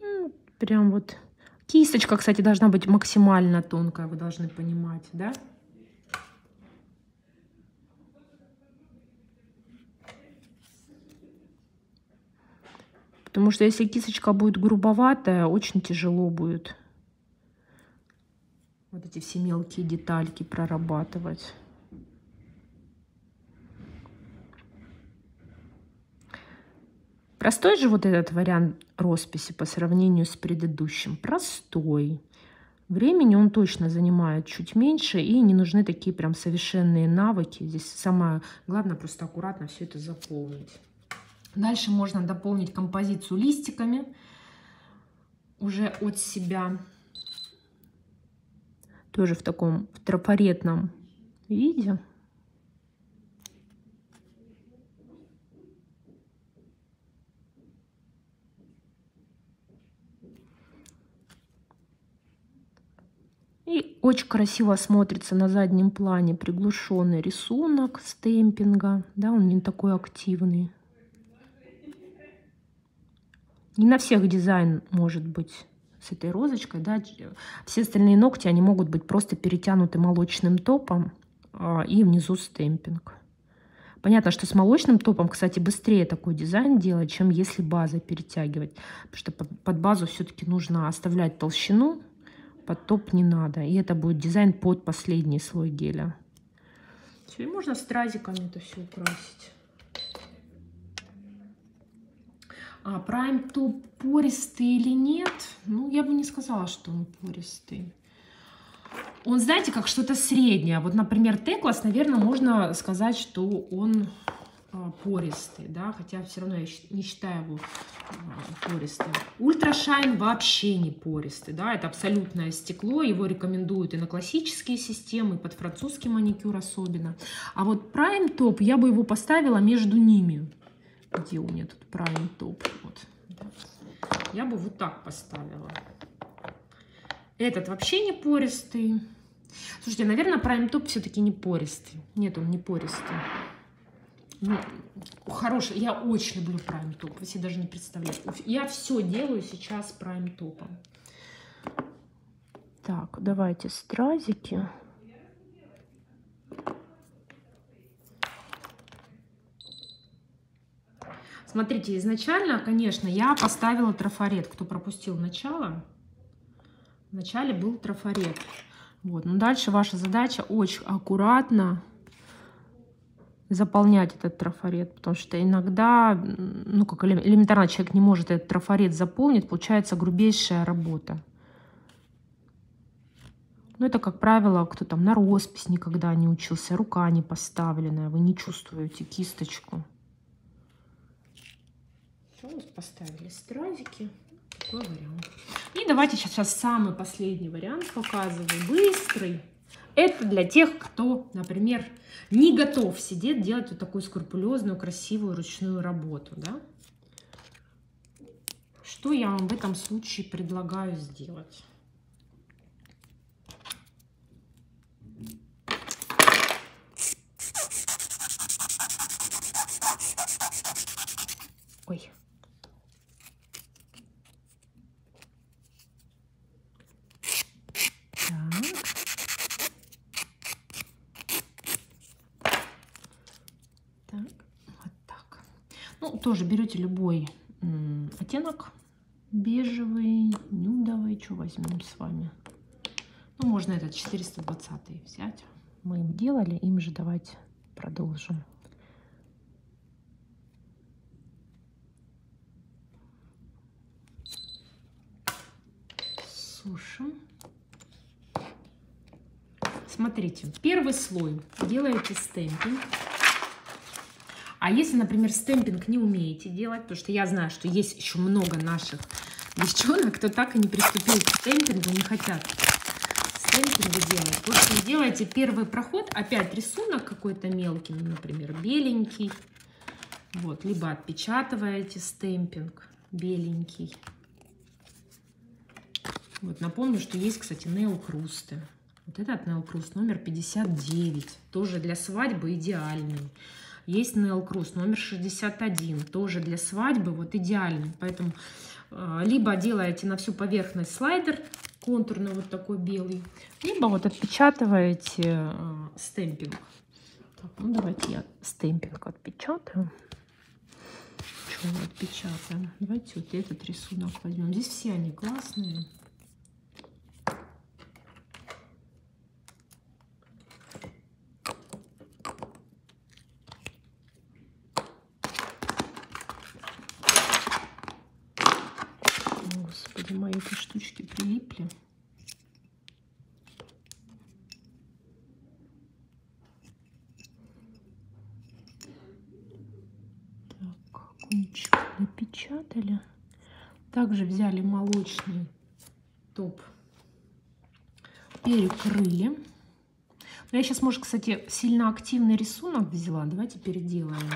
Speaker 1: Ну, прям вот. Кисточка, кстати, должна быть максимально тонкая, вы должны понимать, да? Потому что если кисточка будет грубоватая, очень тяжело будет вот эти все мелкие детальки прорабатывать. Простой же вот этот вариант росписи по сравнению с предыдущим. Простой. Времени он точно занимает чуть меньше и не нужны такие прям совершенные навыки. Здесь самое главное просто аккуратно все это заполнить. Дальше можно дополнить композицию листиками уже от себя тоже в таком в трафаретном виде. И очень красиво смотрится на заднем плане приглушенный рисунок стемпинга. Да, он не такой активный. Не на всех дизайн может быть с этой розочкой, да, все остальные ногти, они могут быть просто перетянуты молочным топом а, и внизу стемпинг. Понятно, что с молочным топом, кстати, быстрее такой дизайн делать, чем если базой перетягивать. Потому что под базу все-таки нужно оставлять толщину, под топ не надо. И это будет дизайн под последний слой геля. И можно стразиками это все украсить. А Prime Top пористый или нет? Ну, я бы не сказала, что он пористый. Он, знаете, как что-то среднее. Вот, например, Теклас, наверное, можно сказать, что он пористый, да, хотя все равно я не считаю его а, пористым. Ultra Shine вообще не пористый, да, это абсолютное стекло, его рекомендуют и на классические системы, и под французский маникюр особенно. А вот Prime Top я бы его поставила между ними. Где у меня тут Prime Top? Вот. Я бы вот так поставила. Этот вообще не пористый. Слушайте, наверное, Prime Top все-таки не пористый. Нет, он не пористый. Ну, хороший. Я очень люблю Prime Top. Вы себе даже не представляете. Я все делаю сейчас Prime Top. Так, давайте стразики. Смотрите, изначально, конечно, я поставила трафарет. Кто пропустил начало, в начале был трафарет. Вот. Но дальше ваша задача очень аккуратно заполнять этот трафарет, потому что иногда, ну, как элементарно человек не может этот трафарет заполнить, получается грубейшая работа. Ну, это, как правило, кто там на роспись никогда не учился, рука не поставленная, вы не чувствуете кисточку. Все, поставили стразики. Такой вариант. И давайте сейчас, сейчас самый последний вариант показываю. Быстрый. Это для тех, кто, например, не готов сидеть, делать вот такую скрупулезную, красивую ручную работу. Да? Что я вам в этом случае предлагаю сделать? Ой. Так, вот так. Ну, тоже берете любой оттенок, бежевый, нюдовый, что возьмем с вами. Ну, можно этот 420 взять. Мы им делали, им же давайте продолжим. Сушим. Смотрите, первый слой делаете стемпинг. А если, например, стемпинг не умеете делать, потому что я знаю, что есть еще много наших девчонок, кто так и не приступил к стемпингу, не хотят стемпингу делать. Вот вы делаете первый проход, опять рисунок какой-то мелкий, ну, например, беленький. Вот, либо отпечатываете стемпинг беленький. Вот, напомню, что есть, кстати, неокрусты. Вот этот неокруст номер 59, тоже для свадьбы идеальный. Есть Nail Cruise номер 61, тоже для свадьбы, вот идеальный. Поэтому э, либо делаете на всю поверхность слайдер контурный вот такой белый, либо вот отпечатываете э, стемпинг. Так, ну давайте я стемпинг отпечатаю. Что отпечатаем? Давайте вот этот рисунок возьмем. Здесь все они классные. Эти штучки прилипли. Так, кончик напечатали. Также взяли молочный топ, перекрыли. Но я сейчас, может, кстати, сильно активный рисунок взяла. Давайте переделаем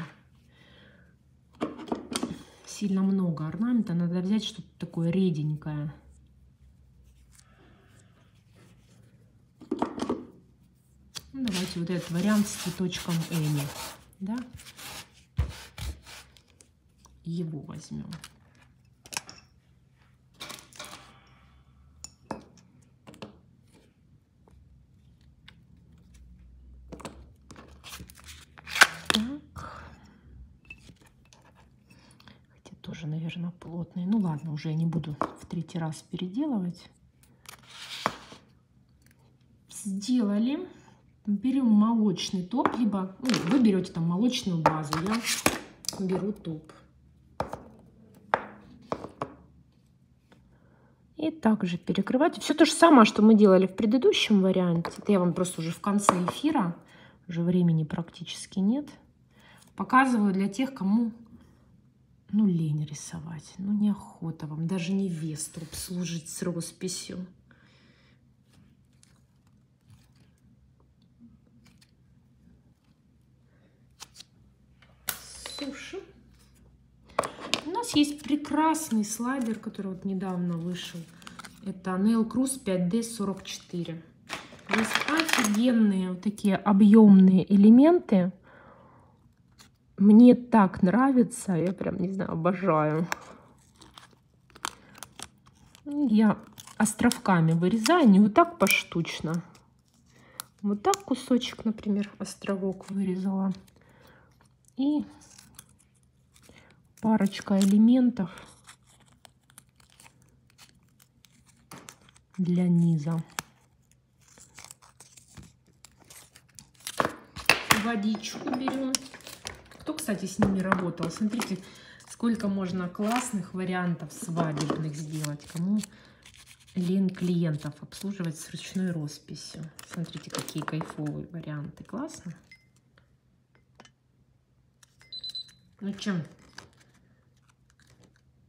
Speaker 1: сильно много орнамента, надо взять что-то такое реденькое. Ну, давайте вот этот вариант с цветочком Эми, да? Его возьмем. наверное, плотный. Ну ладно, уже не буду в третий раз переделывать. Сделали. Берем молочный топ, либо ну, вы берете там молочную базу. Я беру топ. И также перекрывать. Все то же самое, что мы делали в предыдущем варианте. Это я вам просто уже в конце эфира, уже времени практически нет. Показываю для тех, кому ну, лень рисовать, ну, неохота вам даже невесту обслужить с росписью. Суши. У нас есть прекрасный слайдер, который вот недавно вышел. Это Nail Cruise 5D44. Есть офигенные вот такие объемные элементы. Мне так нравится, я прям, не знаю, обожаю. Я островками вырезаю, не вот так поштучно. Вот так кусочек, например, островок вырезала. И парочка элементов для низа. Водичку берем. Кто, кстати, с ними работал? Смотрите, сколько можно классных вариантов свадебных сделать. Кому лень клиентов обслуживать с ручной росписью. Смотрите, какие кайфовые варианты. Классно? Ну, чем?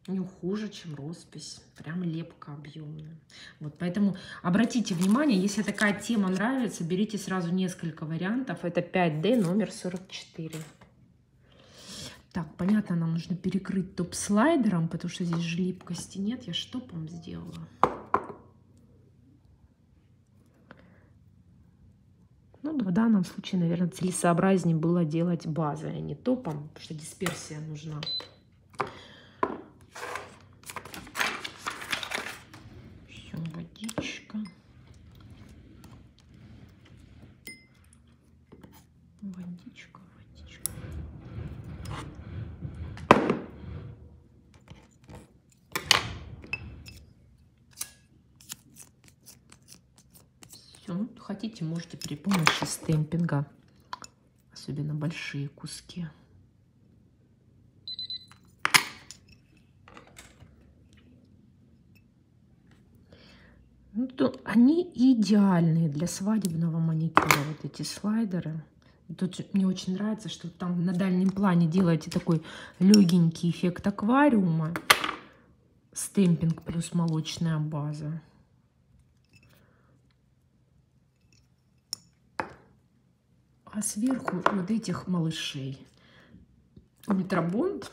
Speaker 1: не хуже, чем роспись. Прям лепка объемная. Вот, поэтому обратите внимание, если такая тема нравится, берите сразу несколько вариантов. Это 5D номер 44. Так, понятно, нам нужно перекрыть топ слайдером, потому что здесь же липкости нет. Я штопом сделала. Ну, в данном случае, наверное, целесообразнее было делать базой, а не топом, потому что дисперсия нужна. Хотите, можете при помощи стемпинга, особенно большие куски. Ну, то они идеальные для свадебного маникюра, вот эти слайдеры. Тут мне очень нравится, что там на дальнем плане делаете такой легенький эффект аквариума. Стемпинг плюс молочная база. А сверху вот этих малышей. Ультрабонд.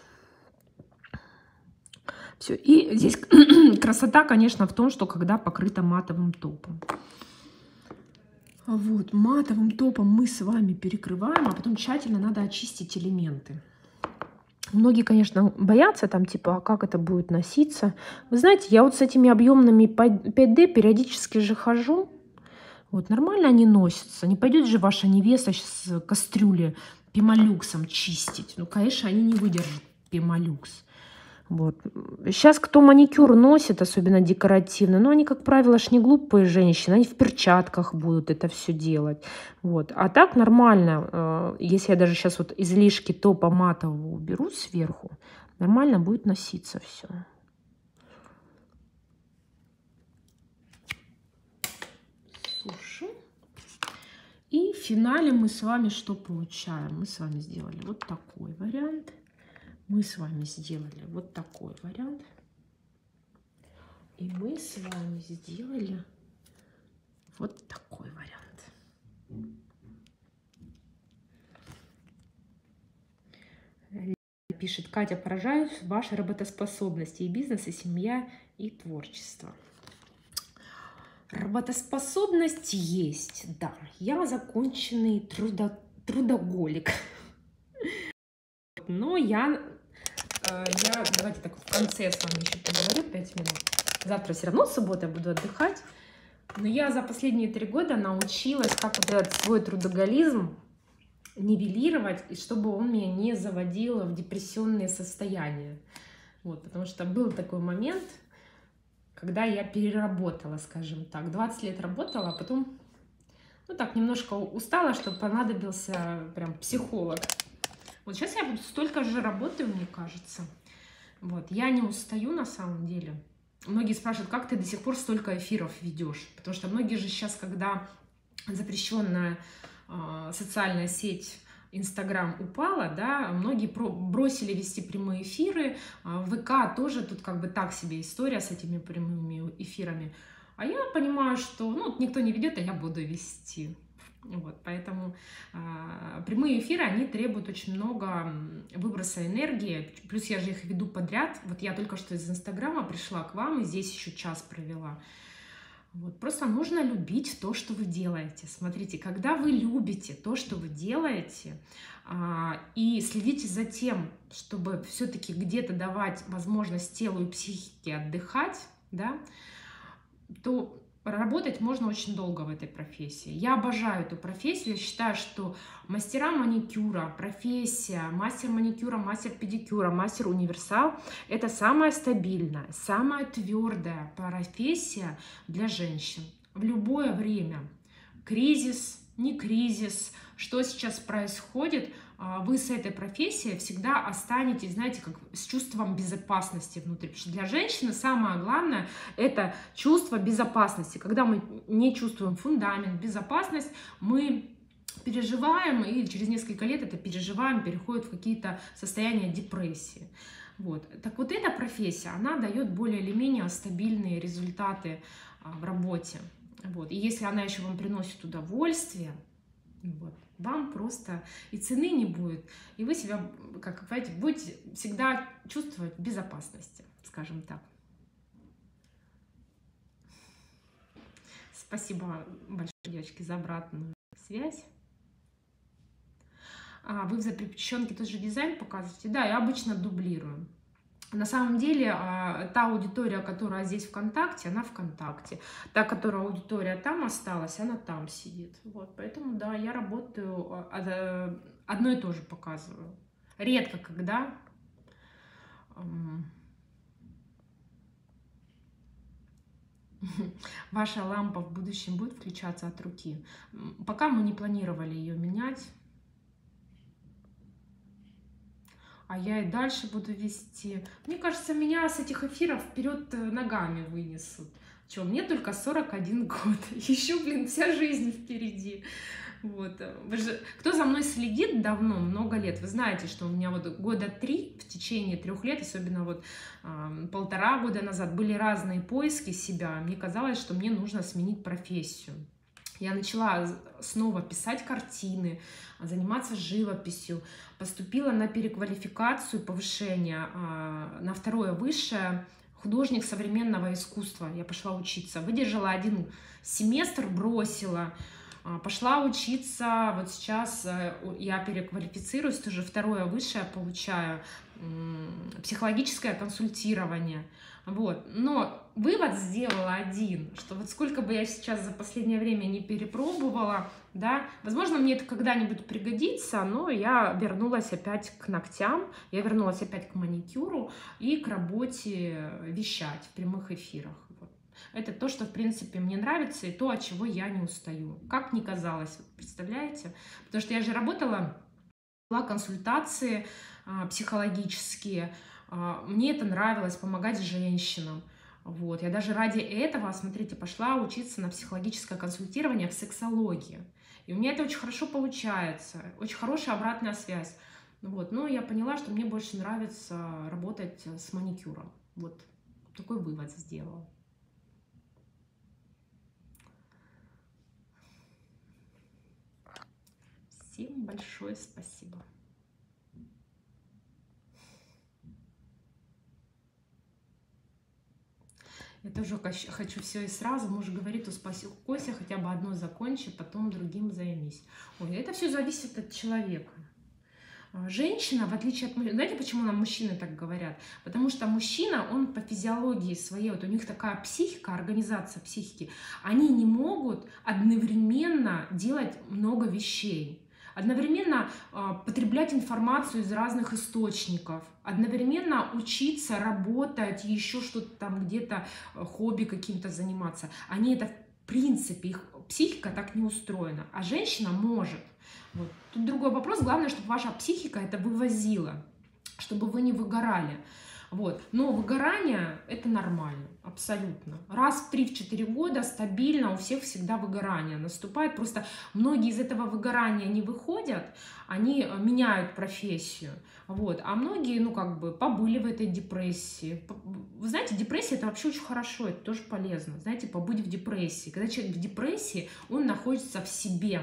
Speaker 1: Все. И здесь красота, конечно, в том, что когда покрыта матовым топом. Вот, матовым топом мы с вами перекрываем, а потом тщательно надо очистить элементы. Многие, конечно, боятся там, типа, а как это будет носиться. Вы знаете, я вот с этими объемными 5D периодически же хожу, вот, нормально они носятся. Не пойдет же ваша невеста с кастрюли пемолюксом чистить. Ну, конечно, они не выдержат пемолюкс. Вот. Сейчас кто маникюр носит, особенно декоративно, но они, как правило, ж не глупые женщины, они в перчатках будут это все делать. Вот. А так нормально, э, если я даже сейчас вот излишки топа матового уберу сверху, нормально будет носиться все. И в финале мы с вами что получаем? Мы с вами сделали вот такой вариант. Мы с вами сделали вот такой вариант. И мы с вами сделали вот такой вариант. Пишет Катя, поражаюсь вашей работоспособности и бизнес, и семья, и творчество. Работоспособность есть, да. Я законченный трудо, трудоголик. Но я, э, я, давайте так в конце с вами еще поговорю 5 минут. Завтра все равно суббота буду отдыхать. Но я за последние три года научилась, как вот этот свой трудоголизм нивелировать, и чтобы он меня не заводил в депрессионные состояния. Вот, потому что был такой момент, когда я переработала, скажем так. 20 лет работала, а потом, ну так, немножко устала, что понадобился прям психолог. Вот сейчас я столько же работаю, мне кажется. Вот, я не устаю на самом деле. Многие спрашивают, как ты до сих пор столько эфиров ведешь? Потому что многие же сейчас, когда запрещенная э, социальная сеть Инстаграм упала, да, многие бросили вести прямые эфиры, а, ВК тоже тут как бы так себе история с этими прямыми эфирами. А я понимаю, что ну, никто не ведет, а я буду вести. Вот, поэтому э, прямые эфиры, они требуют очень много выброса энергии, плюс я же их веду подряд. Вот я только что из Инстаграма пришла к вам и здесь еще час провела. Вот, просто нужно любить то, что вы делаете. Смотрите, когда вы любите то, что вы делаете, а, и следите за тем, чтобы все-таки где-то давать возможность телу и психике отдыхать, да, то Работать можно очень долго в этой профессии. Я обожаю эту профессию. Я считаю, что мастера маникюра, профессия, мастер маникюра, мастер педикюра, мастер универсал – это самая стабильная, самая твердая профессия для женщин в любое время. Кризис, не кризис, что сейчас происходит – вы с этой профессией всегда останетесь, знаете, как с чувством безопасности внутри. Потому что для женщины самое главное – это чувство безопасности. Когда мы не чувствуем фундамент, безопасность, мы переживаем, и через несколько лет это переживаем, переходит в какие-то состояния депрессии. Вот. Так вот эта профессия, она дает более или менее стабильные результаты а, в работе. Вот. И если она еще вам приносит удовольствие, вот, вам просто и цены не будет, и вы себя, как понимаете, будете всегда чувствовать безопасности, скажем так. Спасибо большое, девочки, за обратную связь. А, вы в запрещенке тоже дизайн показываете? Да, я обычно дублирую. На самом деле, а, та аудитория, которая здесь ВКонтакте, она ВКонтакте. Та, которая аудитория там осталась, она там сидит. Вот, поэтому, да, я работаю, а, одно и то же показываю. Редко когда Ваша лампа в будущем будет включаться от руки. Пока мы не планировали ее менять. А я и дальше буду вести. Мне кажется, меня с этих эфиров вперед э, ногами вынесут. Че, мне только 41 год. Еще, блин, вся жизнь впереди. Вот. Вы же, кто за мной следит давно, много лет, вы знаете, что у меня вот года три в течение трех лет, особенно вот э, полтора года назад, были разные поиски себя. Мне казалось, что мне нужно сменить профессию. Я начала снова писать картины, заниматься живописью, поступила на переквалификацию, повышение э, на второе высшее художник современного искусства. Я пошла учиться, выдержала один семестр, бросила, а, пошла учиться, вот сейчас э, я переквалифицируюсь, тоже второе высшее получаю, психологическое консультирование. Вот. Но вывод сделала один, что вот сколько бы я сейчас за последнее время не перепробовала, да, возможно, мне это когда-нибудь пригодится, но я вернулась опять к ногтям, я вернулась опять к маникюру и к работе вещать в прямых эфирах. Это то, что, в принципе, мне нравится, и то, от чего я не устаю. Как ни казалось, представляете? Потому что я же работала, была консультации а, психологические, мне это нравилось, помогать женщинам. Вот. Я даже ради этого, смотрите, пошла учиться на психологическое консультирование в сексологии. И у меня это очень хорошо получается, очень хорошая обратная связь. Вот. Но я поняла, что мне больше нравится работать с маникюром. Вот такой вывод сделала. Всем большое спасибо. Я тоже хочу все и сразу. Муж говорит, успокойся, хотя бы одно закончи, потом другим займись. Ой, это все зависит от человека. А, женщина, в отличие от мужчины, знаете, почему нам мужчины так говорят? Потому что мужчина, он по физиологии своей, вот у них такая психика, организация психики, они не могут одновременно делать много вещей одновременно э, потреблять информацию из разных источников, одновременно учиться, работать, еще что-то там где-то, э, хобби каким-то заниматься. Они это в принципе, их психика так не устроена, а женщина может. Вот. Тут другой вопрос, главное, чтобы ваша психика это вывозила, чтобы вы не выгорали. Вот. Но выгорание – это нормально, абсолютно. Раз в 3-4 года стабильно у всех всегда выгорание наступает. Просто многие из этого выгорания не выходят, они э, меняют профессию. Вот. А многие, ну, как бы, побыли в этой депрессии. Вы знаете, депрессия – это вообще очень хорошо, это тоже полезно. Знаете, побыть в депрессии. Когда человек в депрессии, он находится в себе,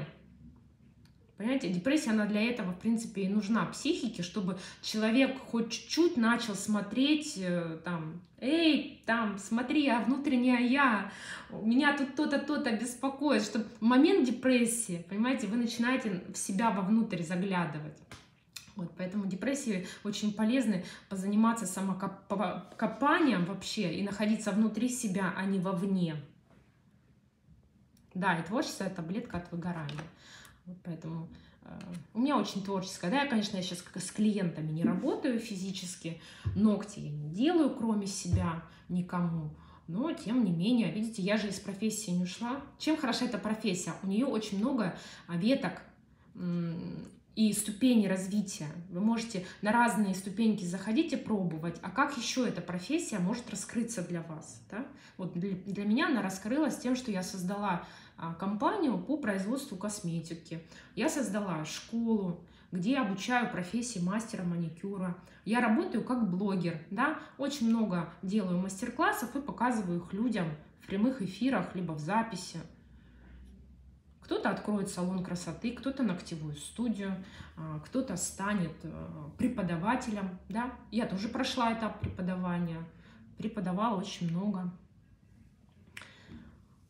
Speaker 1: Понимаете, депрессия, она для этого, в принципе, и нужна психике, чтобы человек хоть чуть-чуть начал смотреть, э, там, эй, там, смотри, а внутренняя я, меня тут то-то, то-то беспокоит, что в момент депрессии, понимаете, вы начинаете в себя вовнутрь заглядывать. Вот, поэтому депрессии очень полезны позаниматься самокопанием вообще и находиться внутри себя, а не вовне. Да, и творчество – это таблетка от выгорания. Вот поэтому э, у меня очень творческая. Да, я, конечно, я сейчас с клиентами не работаю физически, ногти я не делаю, кроме себя, никому. Но, тем не менее, видите, я же из профессии не ушла. Чем хороша эта профессия? У нее очень много веток и ступени развития. Вы можете на разные ступеньки заходить и пробовать. А как еще эта профессия может раскрыться для вас? Да? Вот для, для меня она раскрылась тем, что я создала компанию по производству косметики. Я создала школу, где я обучаю профессии мастера маникюра. Я работаю как блогер, да, очень много делаю мастер-классов и показываю их людям в прямых эфирах, либо в записи. Кто-то откроет салон красоты, кто-то ногтевую студию, а, кто-то станет э, преподавателем. Да? Я тоже прошла этап преподавания, преподавала очень много.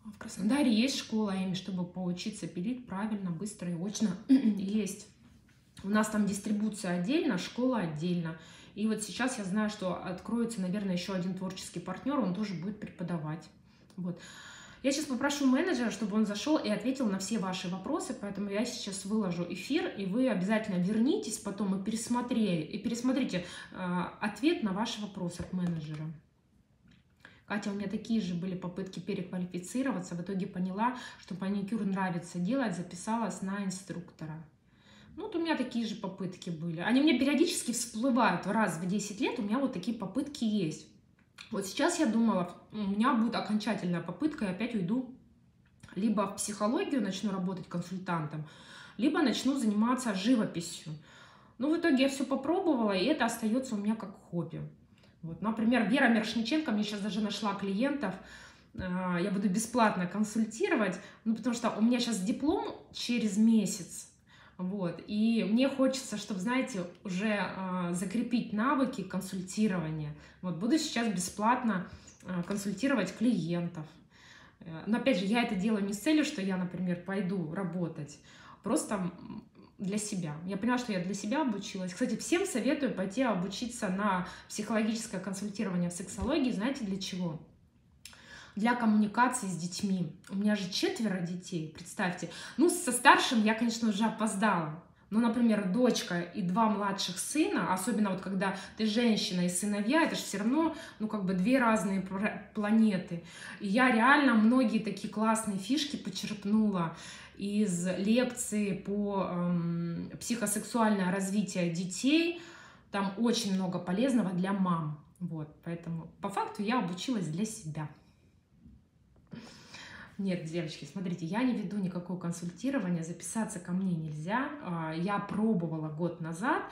Speaker 1: В Краснодаре есть школа ими, чтобы поучиться пилить правильно, быстро и очно. есть. У нас там дистрибуция отдельно, школа отдельно. И вот сейчас я знаю, что откроется, наверное, еще один творческий партнер, он тоже будет преподавать. Вот. Я сейчас попрошу менеджера, чтобы он зашел и ответил на все ваши вопросы, поэтому я сейчас выложу эфир, и вы обязательно вернитесь потом и пересмотрели, и пересмотрите э, ответ на ваши вопросы от менеджера. Катя, у меня такие же были попытки переквалифицироваться. В итоге поняла, что маникюр нравится делать, записалась на инструктора. Ну, вот у меня такие же попытки были. Они мне периодически всплывают раз в 10 лет, у меня вот такие попытки есть. Вот сейчас я думала, у меня будет окончательная попытка, и опять уйду либо в психологию начну работать консультантом, либо начну заниматься живописью. Ну, в итоге я все попробовала, и это остается у меня как хобби. Вот, например, Вера Мершниченко, мне сейчас даже нашла клиентов, а, я буду бесплатно консультировать, ну, потому что у меня сейчас диплом через месяц, вот, и мне хочется, чтобы, знаете, уже э, закрепить навыки консультирования. Вот, буду сейчас бесплатно э, консультировать клиентов. Э, но, опять же, я это делаю не с целью, что я, например, пойду работать, просто для себя. Я поняла, что я для себя обучилась. Кстати, всем советую пойти обучиться на психологическое консультирование в сексологии. Знаете, для чего? для коммуникации с детьми. У меня же четверо детей, представьте. Ну, со старшим я, конечно, уже опоздала. Ну, например, дочка и два младших сына, особенно вот когда ты женщина и сыновья, это же все равно, ну, как бы две разные планеты. И я реально многие такие классные фишки почерпнула из лекции по эм, психосексуальное развитие детей. Там очень много полезного для мам. Вот, поэтому по факту я обучилась для себя. Нет, девочки, смотрите, я не веду никакого консультирования, записаться ко мне нельзя. А, я пробовала год назад,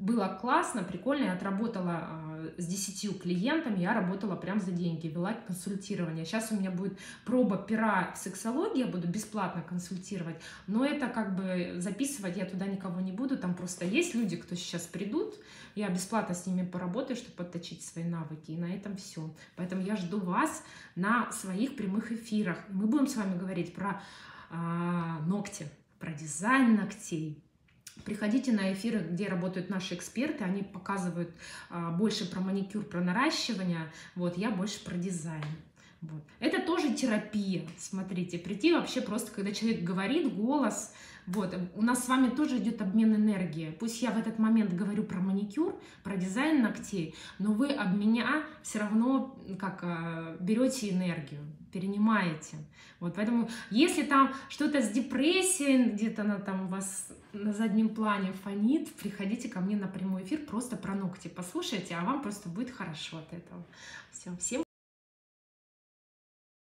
Speaker 1: было классно, прикольно, я отработала а, с 10 клиентами, я работала прям за деньги, вела консультирование. Сейчас у меня будет проба пера в сексологии, я буду бесплатно консультировать, но это как бы записывать я туда никого не буду, там просто есть люди, кто сейчас придут, я бесплатно с ними поработаю, чтобы подточить свои навыки, и на этом все. Поэтому я жду вас на своих прямых эфирах. Мы будем с вами говорить про а, ногти, про дизайн ногтей, Приходите на эфиры, где работают наши эксперты, они показывают а, больше про маникюр, про наращивание, вот, я больше про дизайн. Вот. Это тоже терапия, смотрите, прийти вообще просто, когда человек говорит, голос, вот, у нас с вами тоже идет обмен энергии. Пусть я в этот момент говорю про маникюр, про дизайн ногтей, но вы об меня все равно как а, берете энергию, перенимаете. Вот, поэтому, если там что-то с депрессией, где-то она там у вас на заднем плане фонит, приходите ко мне на прямой эфир, просто про ногти послушайте, а вам просто будет хорошо от этого. Все, всем